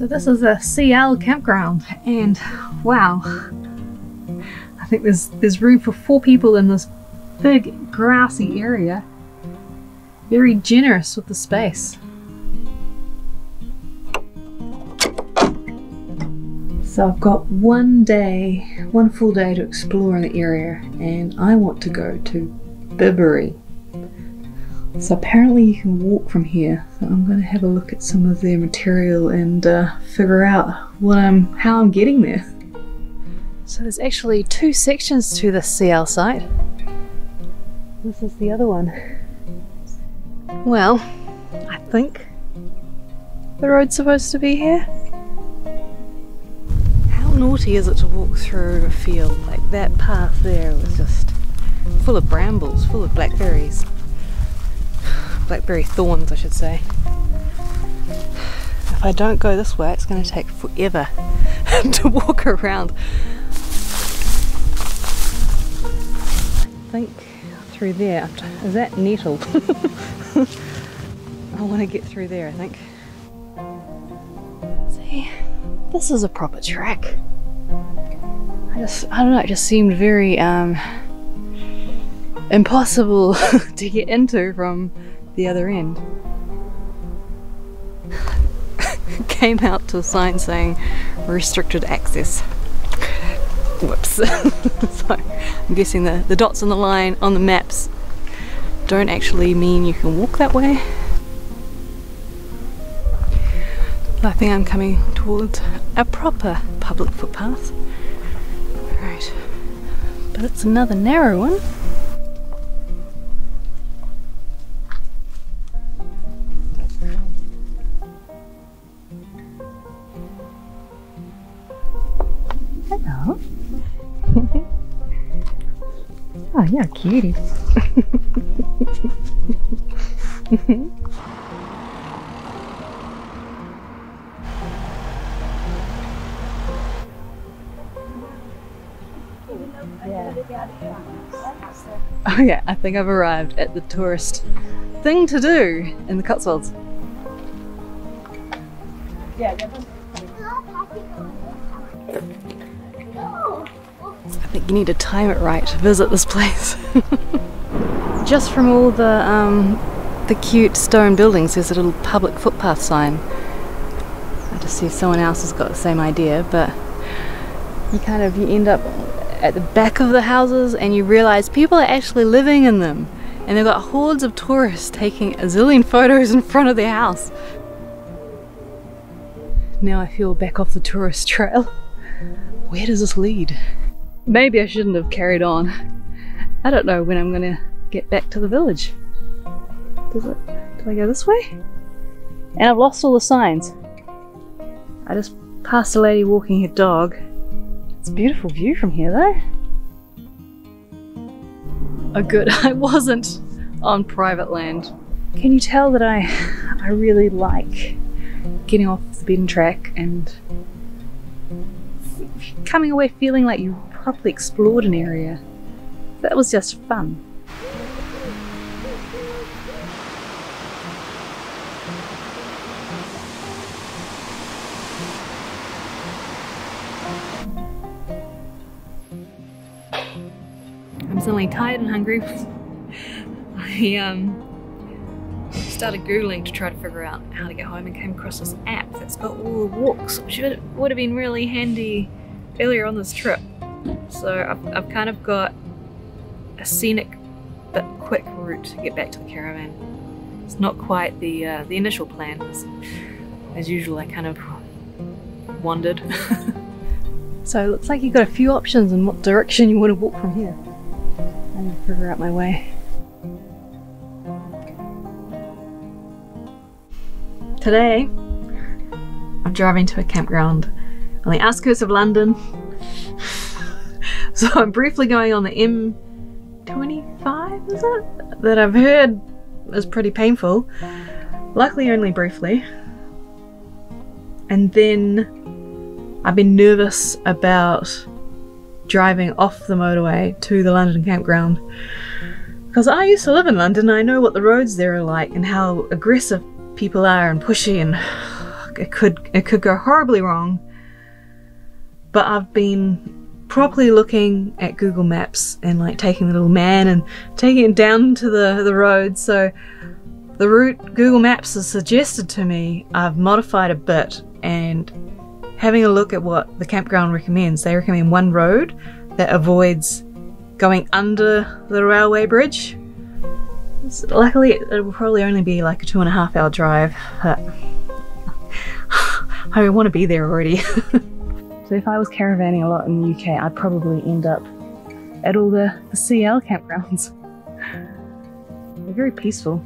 So this is a CL campground and wow, I think there's there's room for four people in this big grassy area. Very generous with the space. So I've got one day, one full day to explore in the area and I want to go to Bibury. So apparently you can walk from here. So I'm going to have a look at some of their material and uh, figure out what I'm, how I'm getting there. So there's actually two sections to the CL site. This is the other one. Well, I think the road's supposed to be here. How naughty is it to walk through a field like that path there was just full of brambles, full of blackberries blackberry thorns I should say. If I don't go this way it's going to take forever to walk around. I think through there, is that nettle? I want to get through there I think. See, this is a proper track. I just, I don't know, it just seemed very um, impossible to get into from the other end. Came out to a sign saying restricted access. Whoops. so I'm guessing the, the dots on the line on the maps don't actually mean you can walk that way. I think I'm coming towards a proper public footpath. Right. But it's another narrow one. Oh, yeah, cutie. Oh yeah, I think I've arrived at the tourist thing to do in the Cotswolds. Yeah, I think you need to time it right to visit this place. Just from all the um, the cute stone buildings, there's a little public footpath sign. I just see if someone else has got the same idea, but you kind of you end up at the back of the houses and you realize people are actually living in them and they've got hordes of tourists taking a zillion photos in front of their house. Now I feel back off the tourist trail. Where does this lead? Maybe I shouldn't have carried on. I don't know when I'm gonna get back to the village. Does it? Do I go this way? And I've lost all the signs. I just passed a lady walking her dog. It's a beautiful view from here though. Oh good, I wasn't on private land. Can you tell that I I really like getting off the beaten track and coming away feeling like you properly explored an area. That was just fun. I'm suddenly tired and hungry. I um, started googling to try to figure out how to get home and came across this app that's got all the walks, which would have been really handy earlier on this trip. So I've, I've kind of got a scenic but quick route to get back to the caravan. It's not quite the uh, the initial plan. As, as usual, I kind of wandered. so it looks like you've got a few options in what direction you want to walk from here. I need to figure out my way. Today, I'm driving to a campground on the outskirts of London so I'm briefly going on the M25, is it? That I've heard is pretty painful. Luckily only briefly. And then I've been nervous about driving off the motorway to the London campground. Because I used to live in London, I know what the roads there are like and how aggressive people are and pushy and it could it could go horribly wrong. But I've been properly looking at Google Maps and like taking the little man and taking it down to the, the road. So the route Google Maps has suggested to me, I've modified a bit and having a look at what the campground recommends. They recommend one road that avoids going under the railway bridge. So luckily, it will probably only be like a two and a half hour drive, but I want to be there already. So if I was caravanning a lot in the UK, I'd probably end up at all the, the CL campgrounds. They're very peaceful.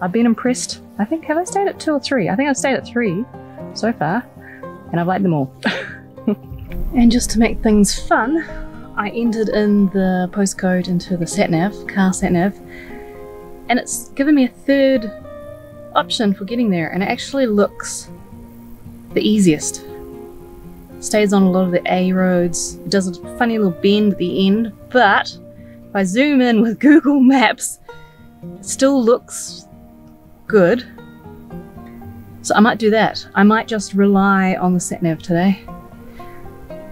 I've been impressed. I think, have I stayed at two or three? I think I've stayed at three so far, and I've liked them all. and just to make things fun, I entered in the postcode into the satnav, car satnav, and it's given me a third option for getting there, and it actually looks the easiest stays on a lot of the A roads. It does a funny little bend at the end, but if I zoom in with Google Maps, it still looks good. So I might do that. I might just rely on the sat nav today.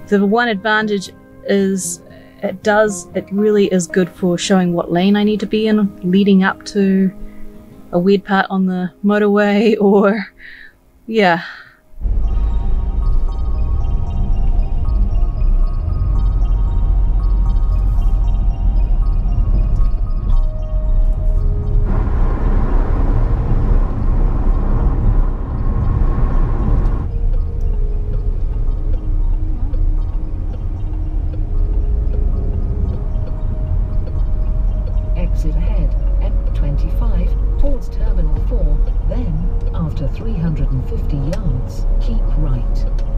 The one advantage is it does, it really is good for showing what lane I need to be in leading up to a weird part on the motorway or, yeah, ahead, M25, towards Terminal 4, then, after 350 yards, keep right.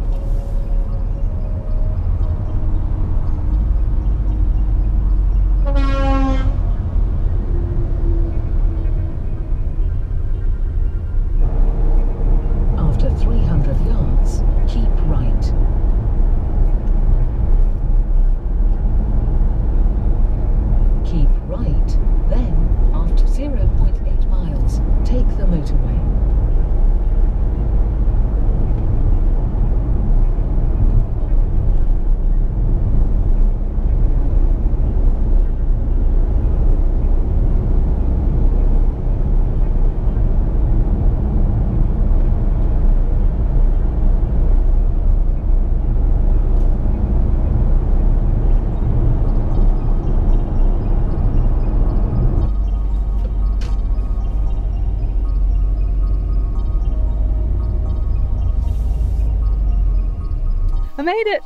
Made it!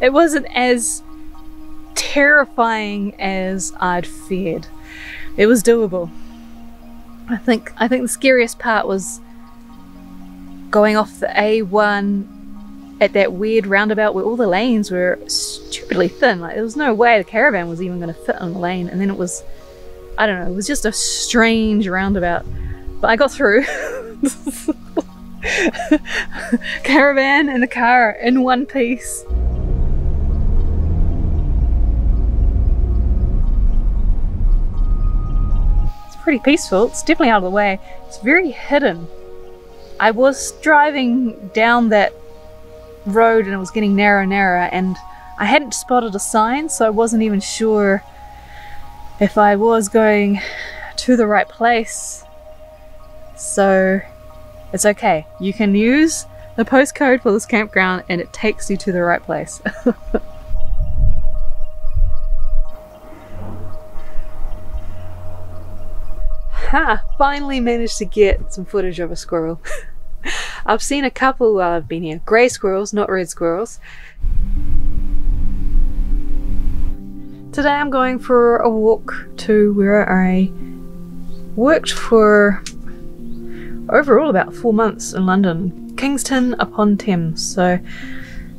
it wasn't as terrifying as I'd feared. It was doable. I think I think the scariest part was going off the A1 at that weird roundabout where all the lanes were stupidly thin. Like there was no way the caravan was even going to fit on the lane, and then it was, I don't know, it was just a strange roundabout. But I got through. caravan and the car in one piece. It's pretty peaceful. It's definitely out of the way. It's very hidden. I was driving down that road and it was getting narrower and narrower and I hadn't spotted a sign so I wasn't even sure if I was going to the right place. So it's okay. You can use the postcode for this campground and it takes you to the right place. ha! Finally managed to get some footage of a squirrel. I've seen a couple while I've been here. Grey squirrels, not red squirrels. Today I'm going for a walk to where I worked for overall about four months in London, Kingston upon Thames. So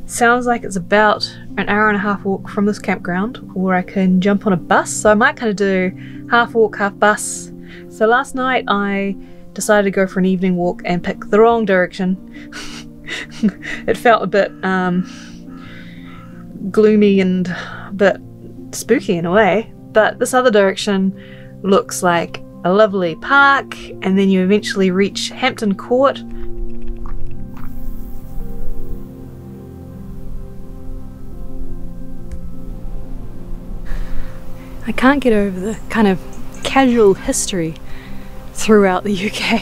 sounds like it's about an hour and a half walk from this campground, or I can jump on a bus. So I might kind of do half walk, half bus. So last night I decided to go for an evening walk and pick the wrong direction. it felt a bit um, gloomy and a bit spooky in a way, but this other direction looks like a lovely park, and then you eventually reach Hampton Court. I can't get over the kind of casual history throughout the UK.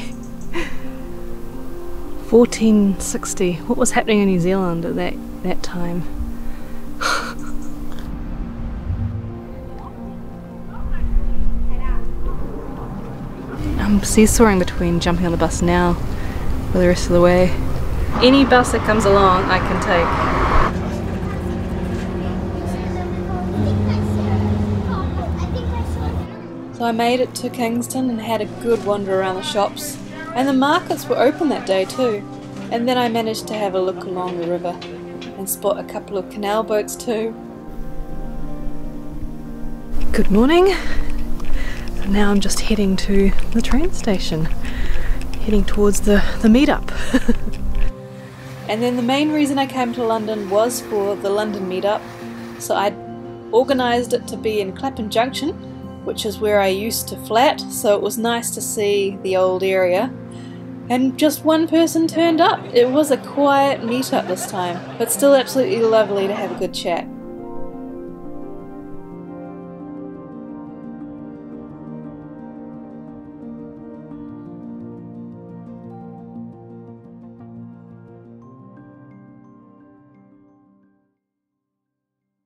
1460. What was happening in New Zealand at that, that time? Seesawing between jumping on the bus now for the rest of the way. Any bus that comes along I can take. So I made it to Kingston and had a good wander around the shops. And the markets were open that day too. And then I managed to have a look along the river and spot a couple of canal boats too. Good morning. Now I'm just heading to the train station, heading towards the, the meetup. and then the main reason I came to London was for the London meetup. So I organised it to be in Clapham Junction which is where I used to flat, so it was nice to see the old area. And just one person turned up. It was a quiet meetup this time, but still absolutely lovely to have a good chat.